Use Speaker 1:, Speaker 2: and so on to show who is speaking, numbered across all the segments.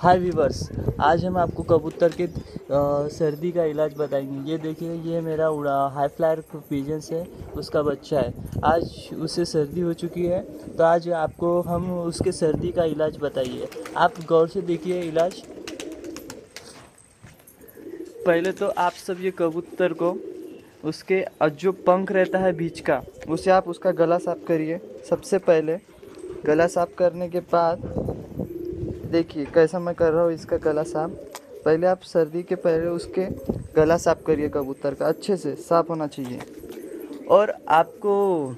Speaker 1: हाय viewers आज हम आपको कबूतर के सर्दी का इलाज बताएँगे। ये देखिए, ये मेरा उड़ा हाई फ्लायर पिजन्स है, उसका बच्चा है। आज उसे सर्दी हो चुकी है तो आज आपको हम उसके सर्दी का इलाज बताइए। आप गौर से देखिए इलाज। पहले तो आप सब ये कबूतर को, उसके जो पंख रहता है बीच का, उसे आप उसका गला साफ़ करिए। सबसे पहले गला साफ़ करने के बाद देखिए, कैसा मैं कर रहा हूँ इसका गला साफ़। पहले आप सर्दी के पहले उसके गला साफ़ करिए कबूतर का, अच्छे से साफ़ होना चाहिए। और आपको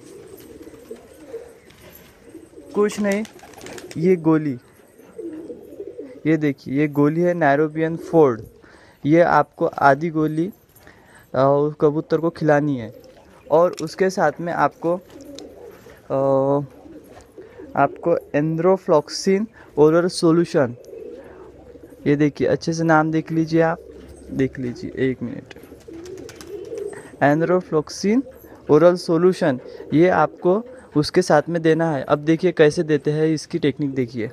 Speaker 1: कुछ नहीं, ये गोली। ये देखिए, ये गोली है नैरोबियन फोर्ड ये आपको आधी गोली कबूतर को खिलानी है। और उसके साथ में आपको आपको एंड्रोफ्लॉक्सिन ओरल सॉल्यूशन। ये देखिए, अच्छे से नाम देख लीजिए आप। देख लीजिए, एक मिनट। एंड्रोफ्लॉक्सिन ओरल सॉल्यूशन, ये आपको उसके साथ में देना है। अब देखिए कैसे देते हैं, इसकी टेक्निक देखिए।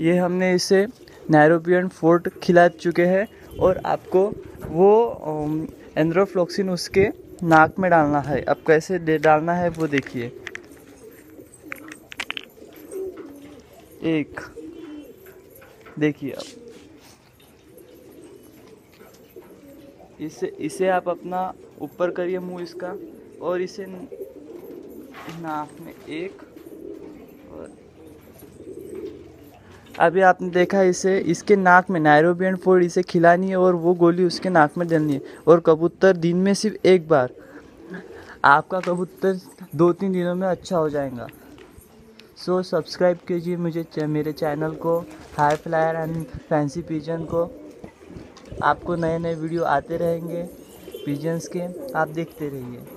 Speaker 1: ये हमने इसे नैरोबियन फोर्ट खिला चुके हैं और आपको वो एंड्रोफ्लॉक्सिन उसके नाक में डालना है। अब कैसे डालना है वो देखिए। एक, देखिए अब इसे इसे आप अपना ऊपर करिए मुँह इसका और इसे नाक में एक और अभी आपने देखा इसे, इसके नाक में नायरोबियन फोड़ इसे खिलानी है और वो गोली उसके नाक में डालनी है। और कबूतर दिन में सिर्फ़ एक बार। आपका कबूतर दो तीन दिनों में अच्छा हो जाएगा। सो सब्सक्राइब कीजिए मुझे मेरे चैनल को high flyer and fancy pigeon को। आपको नए नए वीडियो आते रहेंगे पिजन्स के। आप देखते रहिए।